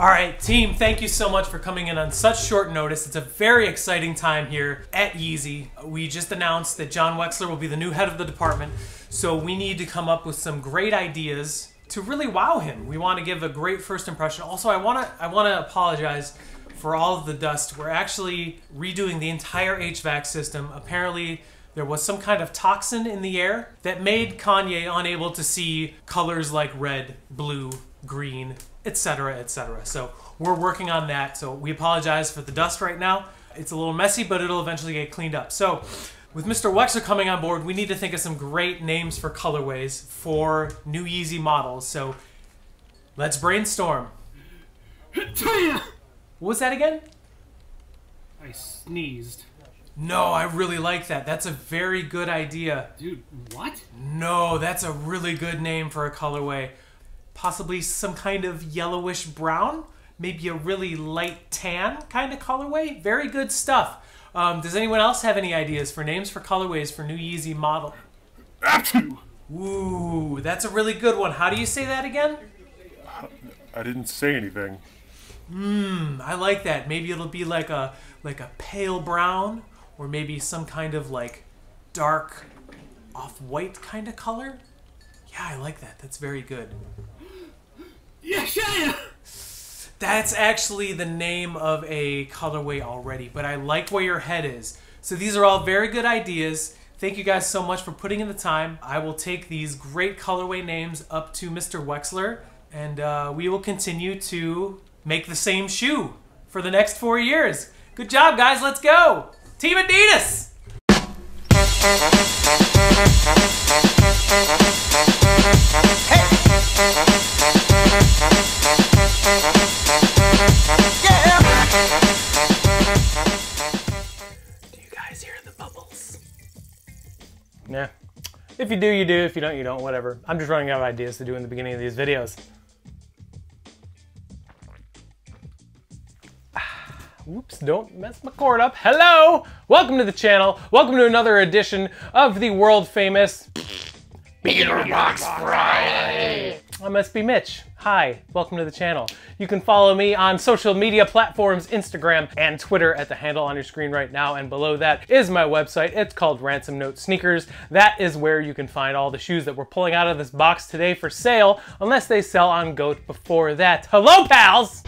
All right, team, thank you so much for coming in on such short notice. It's a very exciting time here at Yeezy. We just announced that John Wexler will be the new head of the department, so we need to come up with some great ideas to really wow him. We want to give a great first impression. Also, I want to I want to apologize for all of the dust. We're actually redoing the entire HVAC system. Apparently, there was some kind of toxin in the air that made Kanye unable to see colors like red, blue, green, etc., etc. So we're working on that. So we apologize for the dust right now. It's a little messy, but it'll eventually get cleaned up. So with Mr. Wexler coming on board, we need to think of some great names for colorways for new Yeezy models. So let's brainstorm. What was that again? I sneezed. No, I really like that. That's a very good idea. Dude, what? No, that's a really good name for a colorway. Possibly some kind of yellowish brown, maybe a really light tan kind of colorway. Very good stuff. Um, does anyone else have any ideas for names for colorways for new Yeezy model? Ooh, that's a really good one. How do you say that again? I didn't say anything. Hmm, I like that. Maybe it'll be like a like a pale brown, or maybe some kind of like dark off-white kind of color. Yeah, I like that. That's very good. Yes, yeah. That's actually the name of a colorway already, but I like where your head is. So these are all very good ideas. Thank you guys so much for putting in the time. I will take these great colorway names up to Mr. Wexler, and uh, we will continue to make the same shoe for the next four years. Good job, guys. Let's go. Team Adidas. Do you guys hear the bubbles? Yeah. If you do, you do. If you don't, you don't. Whatever. I'm just running out of ideas to do in the beginning of these videos. Oops, don't mess my cord up. Hello! Welcome to the channel. Welcome to another edition of the world famous Beater Box Friday. I must be Mitch. Hi, welcome to the channel. You can follow me on social media platforms, Instagram and Twitter at the handle on your screen right now. And below that is my website. It's called Ransom Note Sneakers. That is where you can find all the shoes that we're pulling out of this box today for sale, unless they sell on GOAT before that. Hello, pals!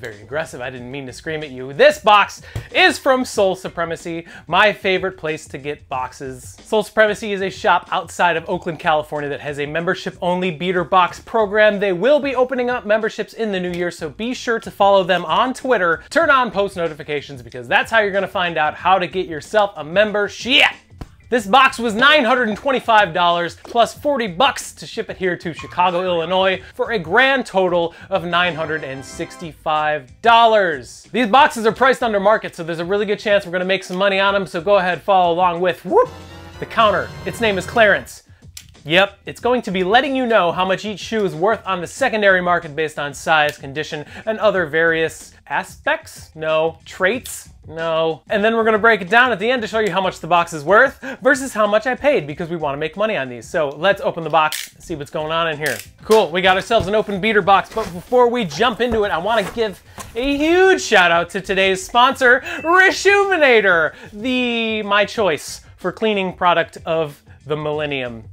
Very aggressive. I didn't mean to scream at you. This box is from Sole Supremacy, my favorite place to get boxes. Sole Supremacy is a shop outside of Oakland, California that has a membership only beater box program. They will be opening up memberships in the new year, so be sure to follow them on Twitter. Turn on post notifications because that's how you're gonna find out how to get yourself a membership. This box was $925 plus 40 bucks to ship it here to Chicago, Illinois for a grand total of $965. These boxes are priced under market, so there's a really good chance we're gonna make some money on them, so go ahead, follow along with whoop, the counter. Its name is Clarence. Yep, it's going to be letting you know how much each shoe is worth on the secondary market based on size, condition, and other various aspects? No. Traits? No. And then we're gonna break it down at the end to show you how much the box is worth versus how much I paid because we wanna make money on these. So let's open the box see what's going on in here. Cool, we got ourselves an open beater box, but before we jump into it, I wanna give a huge shout out to today's sponsor, Reshoevn8r, the my choice for cleaning product of the millennium.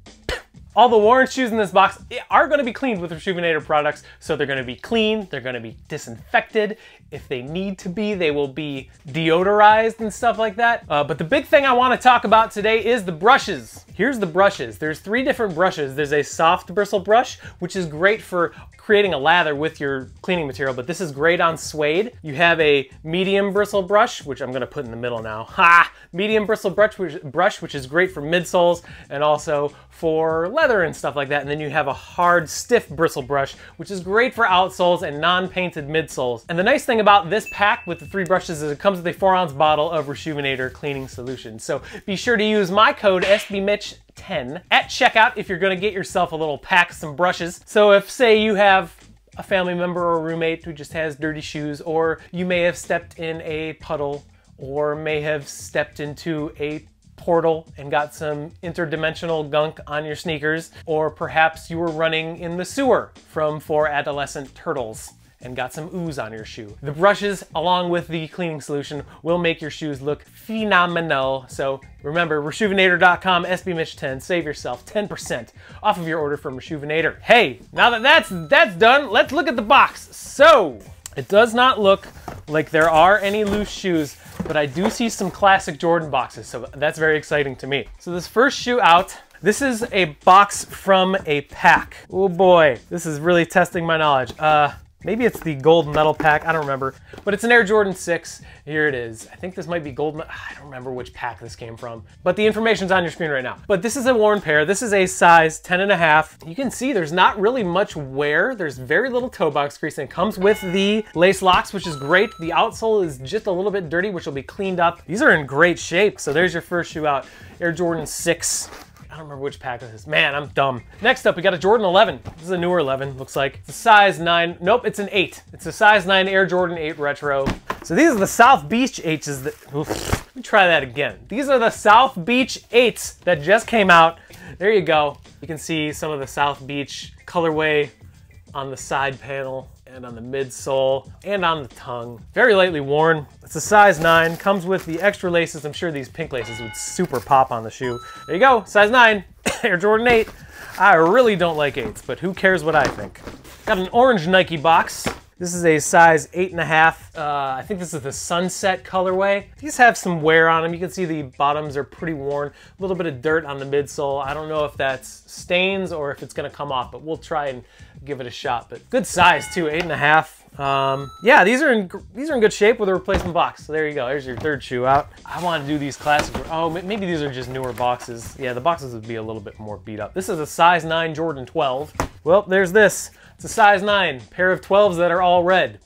All the worn shoes in this box are gonna be cleaned with Reshoevn8r products, so they're gonna be clean, they're gonna be disinfected. If they need to be, they will be deodorized and stuff like that. Uh, but the big thing I wanna talk about today is the brushes. Here's the brushes. There's three different brushes. There's a soft bristle brush, which is great for creating a lather with your cleaning material, but this is great on suede. You have a medium bristle brush, which I'm gonna put in the middle now. Ha! Medium bristle brush, which, brush, which is great for midsoles and also for leather and stuff like that. And then you have a hard, stiff bristle brush, which is great for outsoles and non-painted midsoles. And the nice thing about this pack with the three brushes is it comes with a four ounce bottle of Reshoevn8r cleaning solution. So be sure to use my code SBMitch10 at checkout if you're gonna get yourself a little pack, some brushes. So if say you have a family member or roommate who just has dirty shoes, or you may have stepped in a puddle, or may have stepped into a portal and got some interdimensional gunk on your sneakers, or perhaps you were running in the sewer from four adolescent turtles and got some ooze on your shoe. The brushes, along with the cleaning solution, will make your shoes look phenomenal. So remember, Reshoevn8r.com, SBMitch10, save yourself 10% off of your order from Reshoevn8r. Hey, now that that's, that's done, let's look at the box. So, it does not look like there are any loose shoes, but I do see some classic Jordan boxes, so that's very exciting to me. So this first shoe out, this is a box from a pack. Oh boy, this is really testing my knowledge. Uh, Maybe it's the gold medal pack, I don't remember. But it's an Air Jordan 6. Here it is. I think this might be gold, I don't remember which pack this came from. But the information's on your screen right now. But this is a worn pair. This is a size 10 and a half. You can see there's not really much wear. There's very little toe box crease and it comes with the lace locks, which is great. The outsole is just a little bit dirty, which will be cleaned up. These are in great shape. So there's your first shoe out. Air Jordan 6 I don't remember which pack this is. Man, I'm dumb. Next up, we got a Jordan 11. This is a newer 11, looks like. It's a size 9. Nope, it's an 8. It's a size 9 Air Jordan 8 Retro. So these are the South Beach 8s that... Oof, let me try that again. These are the South Beach 8s that just came out. There you go. You can see some of the South Beach colorway on the side panel and on the midsole and on the tongue. Very lightly worn. It's a size 9, comes with the extra laces. I'm sure these pink laces would super pop on the shoe. There you go, size 9, Air Jordan 8. I really don't like 8s, but who cares what I think. Got an orange Nike box. This is a size eight and a half. Uh, I think this is the sunset colorway. These have some wear on them. You can see the bottoms are pretty worn. A little bit of dirt on the midsole. I don't know if that's stains or if it's gonna come off, but we'll try and give it a shot. But good size too, eight and a half. Um, yeah, these are in these are in good shape with a replacement box. So there you go. There's your third shoe out. I want to do these classic. Oh, maybe these are just newer boxes. Yeah, the boxes would be a little bit more beat up. This is a size 9 Jordan 12. Well, there's this. It's a size 9, pair of 12s that are all red.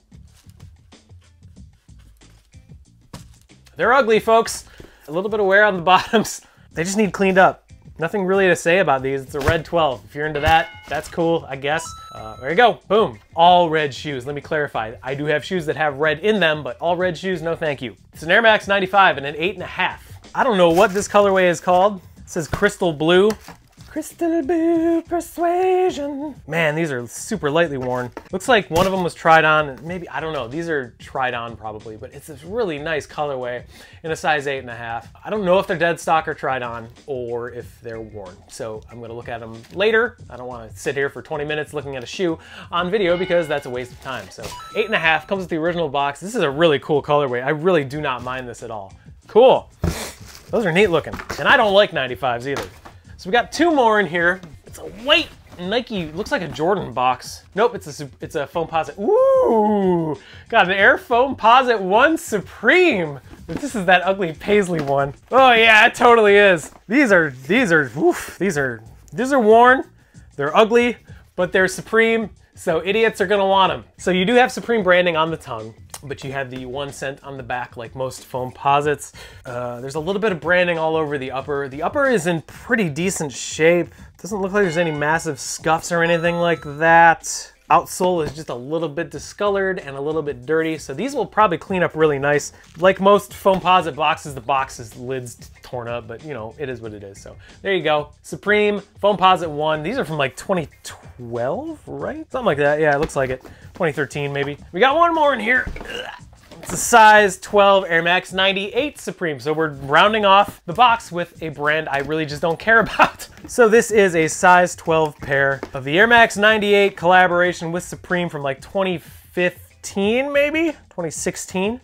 They're ugly, folks. A little bit of wear on the bottoms. They just need cleaned up. Nothing really to say about these. It's a red 12. If you're into that, that's cool, I guess. Uh, there you go, boom. All red shoes. Let me clarify. I do have shoes that have red in them, but all red shoes, no thank you. It's an Air Max 95 and an eight and a half. I don't know what this colorway is called. It says crystal blue. Crystal Blue Persuasion. Man, these are super lightly worn. Looks like one of them was tried on, maybe, I don't know, these are tried on probably, but it's this really nice colorway in a size eight and a half. I don't know if they're dead stock or tried on or if they're worn. So I'm gonna look at them later. I don't wanna sit here for 20 minutes looking at a shoe on video because that's a waste of time. So eight and a half comes with the original box. This is a really cool colorway. I really do not mind this at all. Cool. Those are neat looking. And I don't like 95s either. So we got two more in here. It's a white Nike, looks like a Jordan box. Nope, it's a it's a Foamposite. Ooh, got an Air Foamposite 1 Supreme. This is that ugly paisley one. Oh yeah, it totally is. These are, these are, oof, these are, these are worn. They're ugly, but they're Supreme, so idiots are gonna want them. So you do have Supreme branding on the tongue but you have the one cent on the back like most Foamposites. Uh, there's a little bit of branding all over the upper. The upper is in pretty decent shape. Doesn't look like there's any massive scuffs or anything like that. Outsole is just a little bit discolored and a little bit dirty, so these will probably clean up really nice. Like most Foamposite boxes, the box is lids torn up, but you know, it is what it is. So there you go. Supreme, Foamposite 1. These are from like 2012, right? Something like that. Yeah, it looks like it. 2013 maybe. We got one more in here. It's a size 12 Air Max 98 Supreme. So we're rounding off the box with a brand I really just don't care about. So this is a size 12 pair of the Air Max 98 collaboration with Supreme from like 2015 maybe? 2016.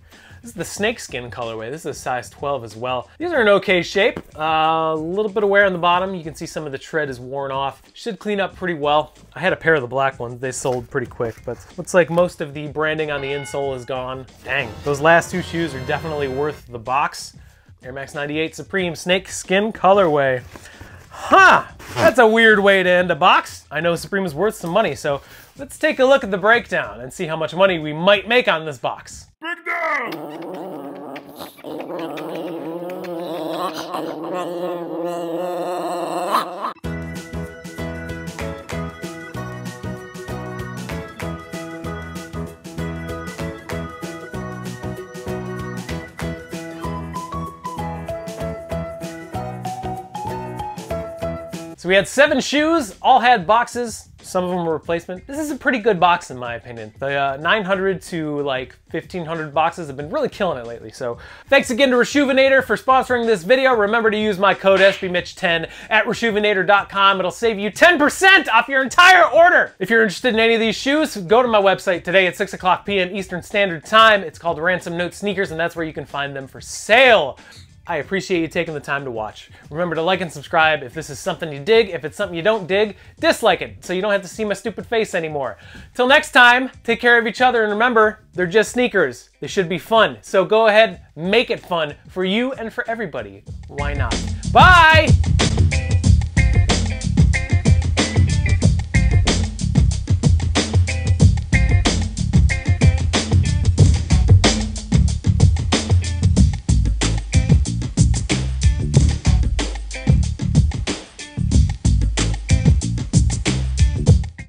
This is the snakeskin colorway. This is a size 12 as well. These are in okay shape. Uh, a little bit of wear on the bottom. You can see some of the tread is worn off. Should clean up pretty well. I had a pair of the black ones. They sold pretty quick, but looks like most of the branding on the insole is gone. Dang, those last two shoes are definitely worth the box. Air Max 98 Supreme Snake Skin Colorway. Huh, that's a weird way to end a box. I know Supreme is worth some money, so let's take a look at the breakdown and see how much money we might make on this box. Big We had seven shoes, all had boxes. Some of them were replacement. This is a pretty good box in my opinion. The uh, 900 to like 1500 boxes have been really killing it lately. So thanks again to Reshoevn8r for sponsoring this video. Remember to use my code SBMitch10 at reshoevn8r.com. It'll save you 10% off your entire order. If you're interested in any of these shoes, go to my website today at 6 o'clock p.m. Eastern Standard Time. It's called Ransom Note Sneakers and that's where you can find them for sale. I appreciate you taking the time to watch. Remember to like and subscribe if this is something you dig. If it's something you don't dig, dislike it so you don't have to see my stupid face anymore. Till next time, take care of each other and remember, they're just sneakers. They should be fun. So go ahead, make it fun for you and for everybody. Why not? Bye!